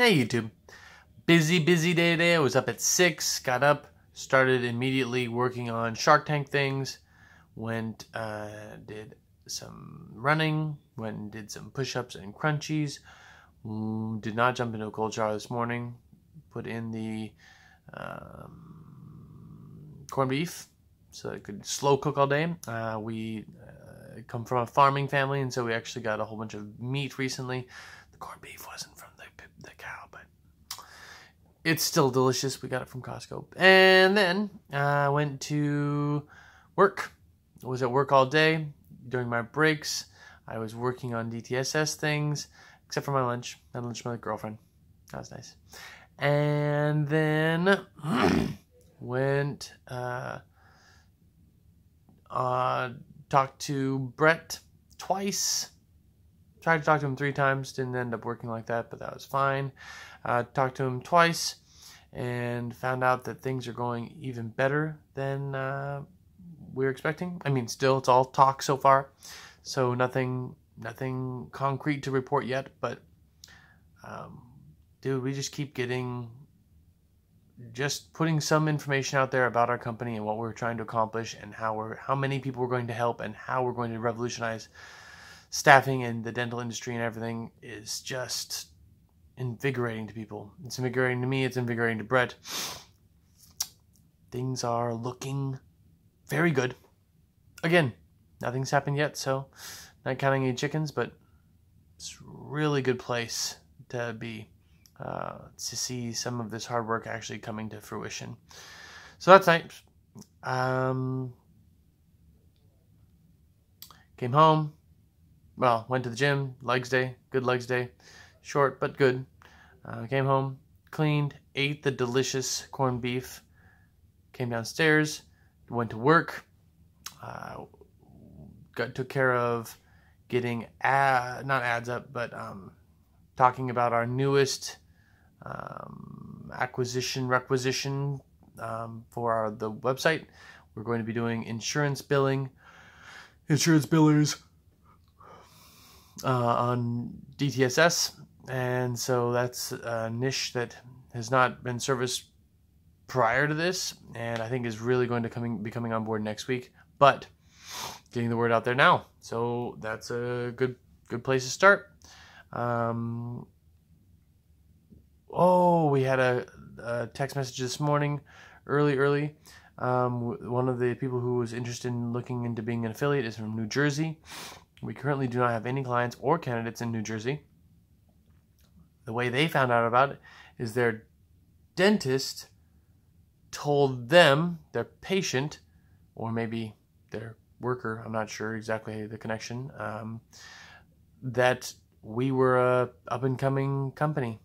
Hey YouTube. Busy, busy day today. I was up at 6, got up, started immediately working on Shark Tank things, went, uh, did some running, went and did some push ups and crunchies, mm, did not jump into a cold shower this morning, put in the um, corned beef so I could slow cook all day. Uh, we uh, come from a farming family, and so we actually got a whole bunch of meat recently. The corned beef wasn't from the cow, but it's still delicious. We got it from Costco. And then I uh, went to work. I was at work all day. During my breaks, I was working on DTSS things, except for my lunch. I had lunch with my girlfriend. That was nice. And then went uh, uh, talked to Brett twice tried to talk to him three times, didn't end up working like that, but that was fine. Uh, talked to him twice and found out that things are going even better than uh, we were expecting. I mean, still, it's all talk so far, so nothing, nothing concrete to report yet. But, um, dude, we just keep getting, just putting some information out there about our company and what we're trying to accomplish and how we're, how many people we're going to help and how we're going to revolutionize staffing and the dental industry and everything is just invigorating to people. It's invigorating to me, it's invigorating to Brett. Things are looking very good. Again, nothing's happened yet, so not counting any chickens, but it's a really good place to be uh, to see some of this hard work actually coming to fruition. So that's nice. Um, came home, well, went to the gym, legs day, good legs day, short but good. Uh, came home, cleaned, ate the delicious corned beef, came downstairs, went to work, uh, got took care of getting ad, not ads up, but um, talking about our newest um, acquisition requisition um, for our, the website. We're going to be doing insurance billing, insurance billers on DTSS, and so that's a niche that has not been serviced prior to this, and I think is really going to coming be coming on board next week. But getting the word out there now, so that's a good good place to start. Um, oh, we had a, a, text message this morning, early, early. Um, one of the people who was interested in looking into being an affiliate is from New Jersey. We currently do not have any clients or candidates in New Jersey. The way they found out about it is their dentist told them, their patient, or maybe their worker, I'm not sure exactly the connection, um, that we were a up and coming company.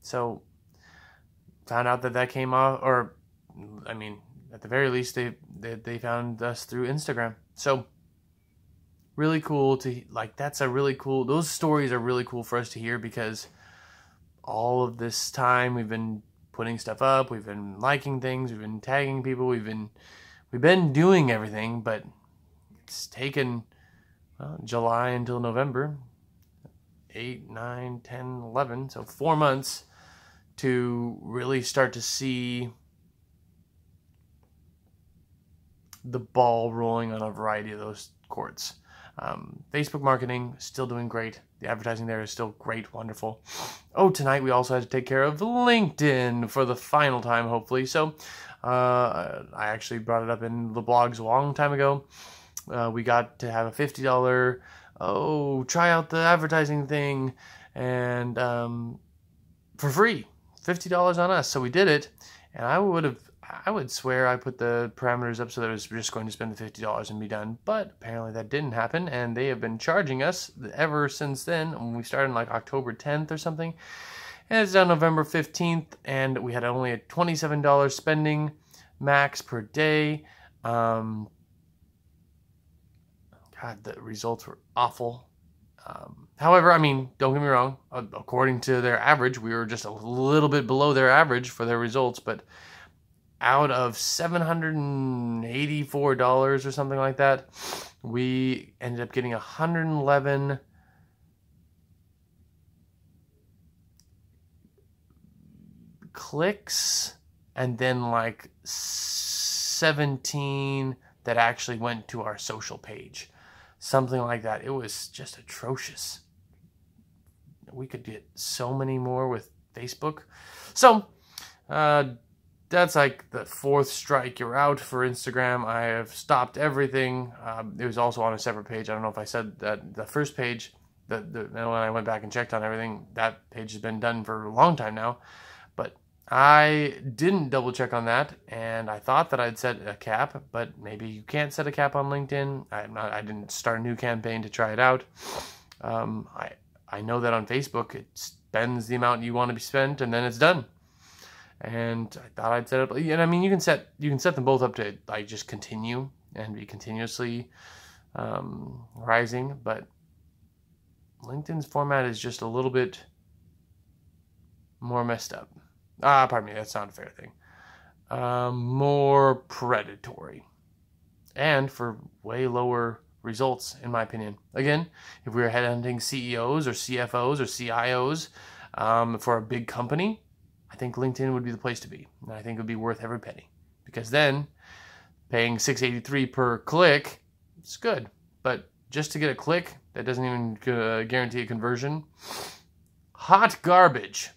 So found out that that came off, or I mean, at the very least, they they, they found us through Instagram. So really cool to like that's a really cool those stories are really cool for us to hear because all of this time we've been putting stuff up we've been liking things we've been tagging people we've been we've been doing everything but it's taken well, july until november 8 9 10 11 so four months to really start to see the ball rolling on a variety of those courts um, Facebook marketing still doing great. The advertising there is still great, wonderful. Oh, tonight we also had to take care of LinkedIn for the final time, hopefully. So uh, I actually brought it up in the blogs a long time ago. Uh, we got to have a fifty dollar oh try out the advertising thing and um, for free, fifty dollars on us. So we did it, and I would have I would swear I put the parameters up so that it was just going to spend the $50 and be done, but apparently that didn't happen, and they have been charging us ever since then. When we started like October 10th or something, and it's on November 15th, and we had only a $27 spending max per day. Um, God, the results were awful. Um, however, I mean, don't get me wrong. According to their average, we were just a little bit below their average for their results, but out of $784 or something like that, we ended up getting 111 clicks and then like 17 that actually went to our social page. Something like that. It was just atrocious. We could get so many more with Facebook. So, uh, that's like the fourth strike. You're out for Instagram. I have stopped everything. Um, it was also on a separate page. I don't know if I said that the first page, the, the when I went back and checked on everything, that page has been done for a long time now. But I didn't double check on that, and I thought that I'd set a cap, but maybe you can't set a cap on LinkedIn. I'm not. I didn't start a new campaign to try it out. Um, I I know that on Facebook it spends the amount you want to be spent, and then it's done and I thought I'd set up. And I mean, you can set you can set them both up to like just continue and be continuously um, rising, but LinkedIn's format is just a little bit more messed up. Ah, pardon me, that's not a fair thing. Um, more predatory, and for way lower results, in my opinion. Again, if we were headhunting CEOs or CFOs or CIOs um, for a big company, I think LinkedIn would be the place to be. And I think it would be worth every penny. Because then paying 683 per click, it's good. But just to get a click, that doesn't even uh, guarantee a conversion. Hot garbage.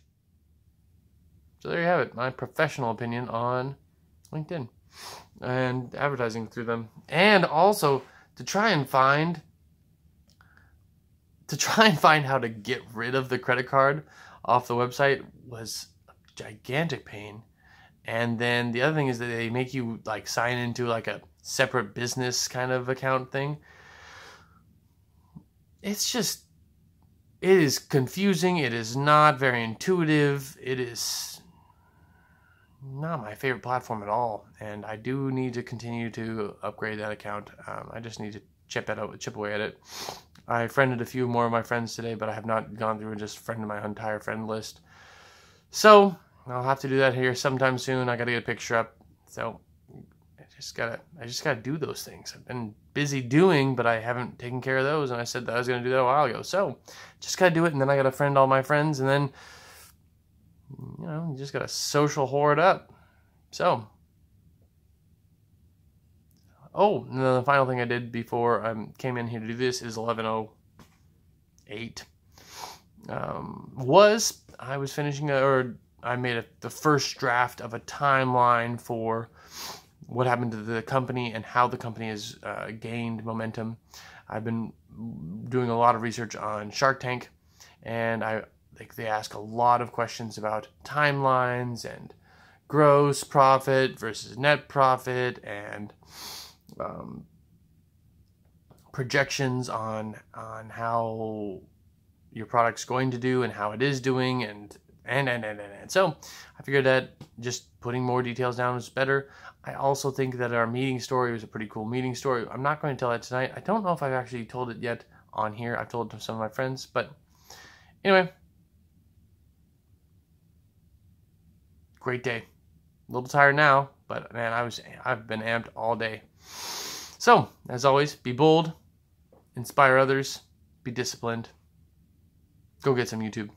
So there you have it, my professional opinion on LinkedIn and advertising through them. And also to try and find to try and find how to get rid of the credit card off the website was gigantic pain. And then the other thing is that they make you like sign into like a separate business kind of account thing. It's just it is confusing, it is not very intuitive, it is not my favorite platform at all, and I do need to continue to upgrade that account. Um, I just need to chip it out, chip away at it. I friended a few more of my friends today, but I have not gone through and just friended my entire friend list. So I'll have to do that here sometime soon. I got to get a picture up. So I just gotta, I just gotta do those things. I've been busy doing, but I haven't taken care of those. And I said that I was gonna do that a while ago. So just gotta do it, and then I gotta friend all my friends, and then you know, you just gotta social it up. So. Oh, and then the final thing I did before I came in here to do this is 1108. Um, was I was finishing a, or I made a, the first draft of a timeline for what happened to the company and how the company has uh, gained momentum. I've been doing a lot of research on Shark Tank, and I like they ask a lot of questions about timelines and gross profit versus net profit and um, projections on on how your product's going to do and how it is doing and and, and, and, and, and. So I figured that just putting more details down was better. I also think that our meeting story was a pretty cool meeting story. I'm not going to tell that tonight. I don't know if I've actually told it yet on here. I've told it to some of my friends, but anyway, great day. A little tired now, but man, I was I've been amped all day. So, as always, be bold, inspire others, be disciplined. Go get some YouTube.